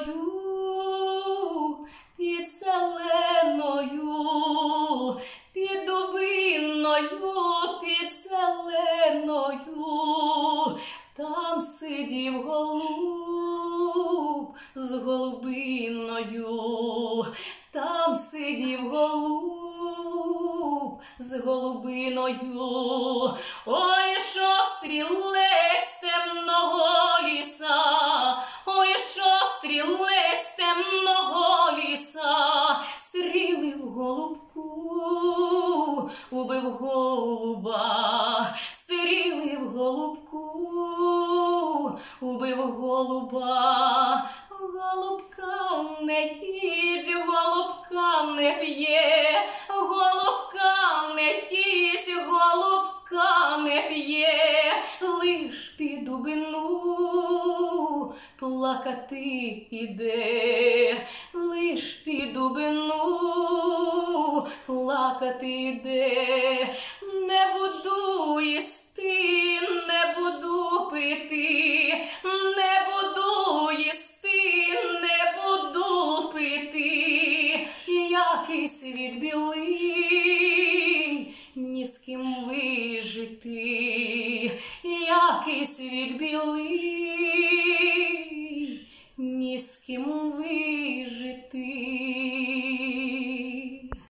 зеленою, під зеленою, під дубиною, під зеленою, там сидів голуб з голубиною, там сидів голуб з голубиною. Ой, йшов стрілець стрілець темного ліса, стрілив голубку, убив голуба, стрілив голубку, убив голуба, голубка не їсть, голубка не п'є, плакати іде, лиш під дубину плакати йде, не буду їсти, не буду пити, не буду їсти, не буду пити, який світ білий, ні з ким вижити, який світ білий.